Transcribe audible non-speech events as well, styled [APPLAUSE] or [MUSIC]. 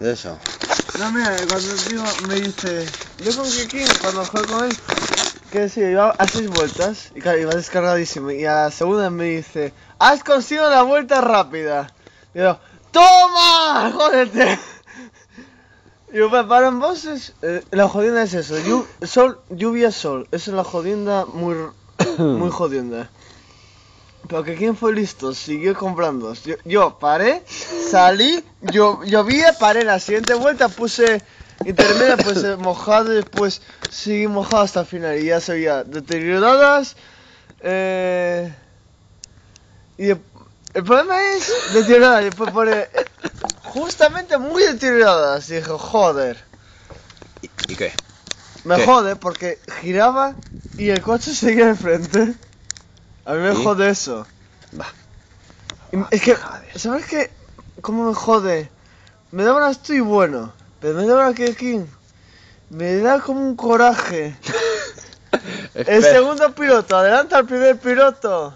de eso. No, mira, cuando digo, me dice, yo con Kikin, cuando juego con él, que sí, iba a seis vueltas, y claro, iba descargadísimo, y a la segunda me dice, has conseguido la vuelta rápida. Y yo, ¡Toma! ¡Jódete! Y yo, "Pa- para en voces, eh, la jodienda es eso, sol, lluvia, sol, es la jodienda muy, [COUGHS] muy jodienda. Pero que quién fue listo, siguió comprando. Yo, yo paré, salí, yo, llovía, paré. La siguiente vuelta puse intermedia, pues [LAUGHS] eh, mojado y después seguí mojado hasta el final. Y ya se veía deterioradas. Eh, y de- el problema es deterioradas. Y después pone justamente muy deterioradas. Y dije, joder. ¿Y, y qué? Me ¿Qué? jode porque giraba y el coche [LAUGHS] seguía enfrente. A mí me jode eso. Va. Es que, joder. ¿sabes qué? ¿Cómo me jode? Me da una estoy bueno, pero me da una que aquí. Me da como un coraje. [LAUGHS] El segundo piloto, adelanta al primer piloto.